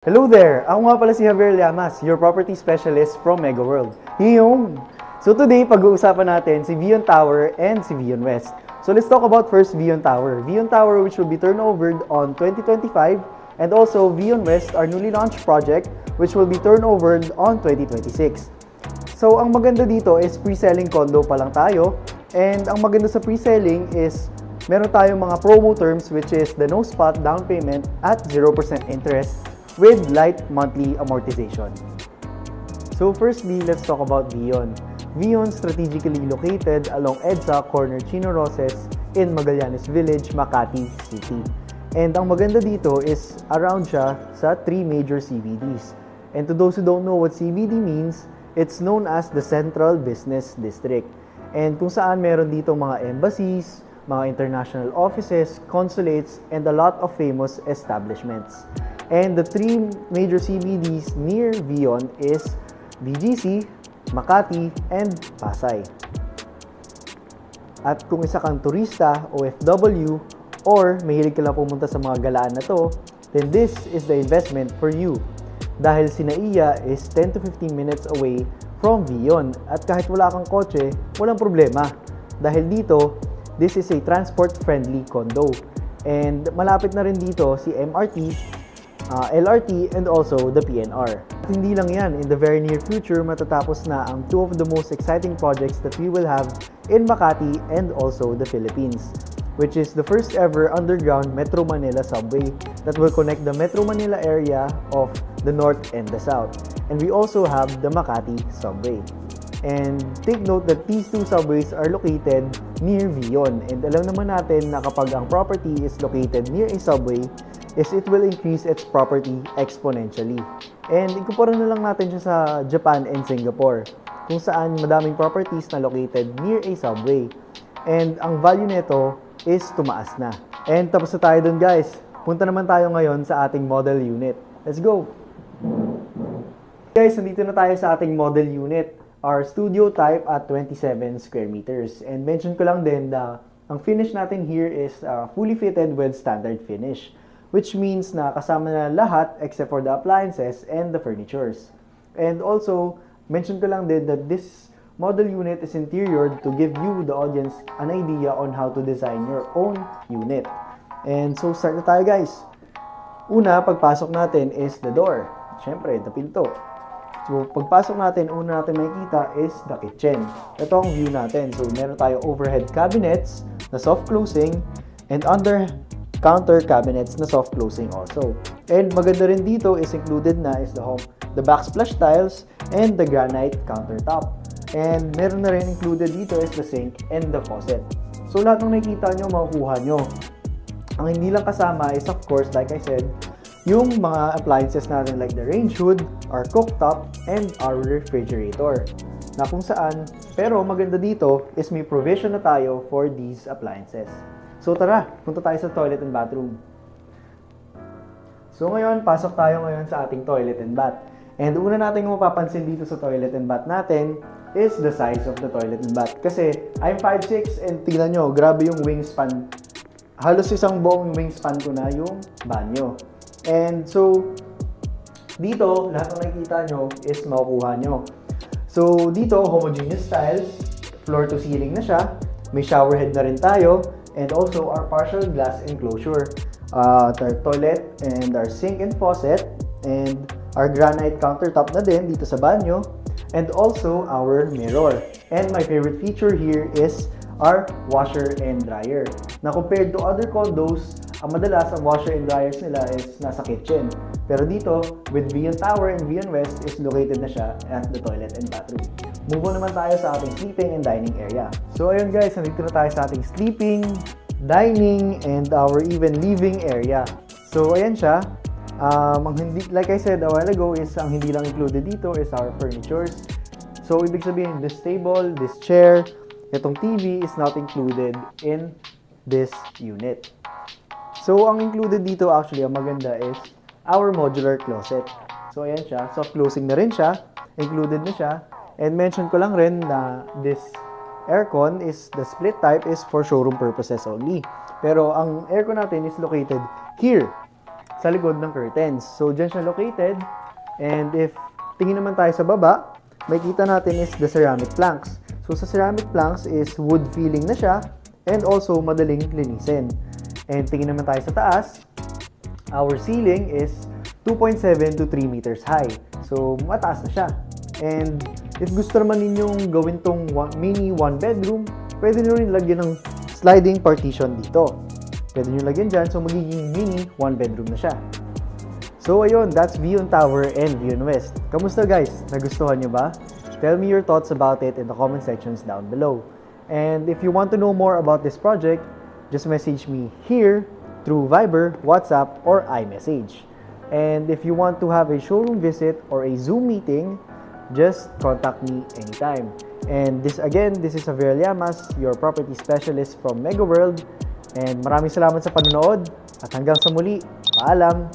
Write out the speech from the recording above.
Hello there! Ako nga pala si Javier Llamas, your property specialist from Mega World. Yung! So today, pag-uusapan natin si Vion Tower and si Vion West. So let's talk about first Vion Tower. Vion Tower which will be turnovered on 2025 and also Vion West, our newly launched project which will be turnovered on 2026. So ang maganda dito is pre-selling condo pa lang tayo and ang maganda sa pre-selling is meron tayong mga promo terms which is the no spot down payment at 0% interest with light monthly amortization. So firstly, let's talk about Vion. Vion strategically located along EDSA corner Chino Roses in Magallanes Village, Makati City. And ang maganda dito is around siya sa three major CBDs. And to those who don't know what CBD means, it's known as the Central Business District. And kung saan meron dito mga embassies, mga international offices, consulates, and a lot of famous establishments. And the three major CBDs near Vion is BGC, Makati, and Pasay. At kung isa kang turista, OFW, or mahilig ka lang pumunta sa mga galaan na to, then this is the investment for you. Dahil si Naiya is 10 to 15 minutes away from Vion. At kahit wala kang kotse, walang problema. Dahil dito, this is a transport-friendly condo. And malapit na rin dito si MRT, uh, LRT, and also the PNR. At hindi lang yan, in the very near future, matatapos na ang two of the most exciting projects that we will have in Makati and also the Philippines which is the first ever underground Metro Manila subway that will connect the Metro Manila area of the north and the south. And we also have the Makati subway. And take note that these two subways are located near Vion. And alam naman natin na kapag ang property is located near a subway, is it will increase its property exponentially. And ikumpara na lang natin siya sa Japan and Singapore, kung saan madaming properties na located near a subway. And ang value nito is tumaas na. And tapos na tayo dun guys. Punta naman tayo ngayon sa ating model unit. Let's go! Guys, nandito na tayo sa ating model unit. Our studio type at 27 square meters. And mention ko lang din na ang finish natin here is uh, fully fitted with standard finish. Which means na kasama na lahat except for the appliances and the furnitures. And also, mention ko lang din that this model unit is interior to give you, the audience, an idea on how to design your own unit. And so, start na tayo guys. Una, pagpasok natin is the door. Siyempre, the pinto. So, pagpasok natin, una natin makikita is the kitchen. Ito ang view natin. So, meron tayo overhead cabinets na soft closing and under counter cabinets na soft closing also. And maganda rin dito is included na is the home, the backsplash tiles and the granite countertop. And meron na rin included dito is the sink and the faucet. So lahat ng nakikita nyo, makukuha nyo. Ang hindi lang kasama is of course, like I said, yung mga appliances natin like the range hood, our cooktop, and our refrigerator. Na kung saan, pero maganda dito is may provision na tayo for these appliances. So tara, punta tayo sa toilet and bathroom. So ngayon, pasok tayo ngayon sa ating toilet and bath. And una natin mapapansin dito sa toilet and bath natin is the size of the toilet and bath. Kasi I'm 5'6 and tingnan nyo, grabe yung wingspan. Halos isang buong wingspan ko na yung banyo. And so, dito, lahat ng nakikita nyo is makukuha nyo. So, dito, homogeneous tiles, floor to ceiling na siya. May shower head na rin tayo. And also, our partial glass enclosure. Uh, our toilet and our sink and faucet. And our granite countertop na din dito sa banyo. And also, our mirror. And my favorite feature here is our washer and dryer. Na compared to other condos, ang madalas ang washer and dryers nila is nasa kitchen. Pero dito, with Vion Tower and Vion West is located na siya at the toilet and bathroom. Move on naman tayo sa ating sleeping and dining area. So ayun guys, nandito na tayo sa ating sleeping, dining, and our even living area. So ayan siya. Um, ang hindi, like I said a while ago, is ang hindi lang included dito is our furnitures. So ibig sabihin, this table, this chair, itong TV is not included in this unit. So, ang included dito actually, ang maganda is our modular closet. So, ayan siya. Soft closing na rin siya. Included na siya. And mention ko lang rin na this aircon is, the split type is for showroom purposes only. Pero, ang aircon natin is located here sa likod ng curtains. So, dyan siya located. And if tingin naman tayo sa baba, may kita natin is the ceramic planks. So, sa ceramic planks is wood feeling na siya and also madaling linisin. And tingin naman tayo sa taas, our ceiling is 2.7 to 3 meters high. So, mataas na siya. And if gusto naman ninyong gawin tong one, mini one bedroom, pwede nyo rin lagyan ng sliding partition dito. Pwede nyo lagyan dyan, so magiging mini one bedroom na siya. So ayun, that's Vion Tower and Vion West. Kamusta guys? Nagustuhan nyo ba? Tell me your thoughts about it in the comment sections down below. And if you want to know more about this project, just message me here through Viber, WhatsApp, or iMessage. And if you want to have a showroom visit or a Zoom meeting, just contact me anytime. And this again, this is Javier Llamas, your property specialist from Mega World. And maraming salamat sa panonood at hanggang sa muli, paalam!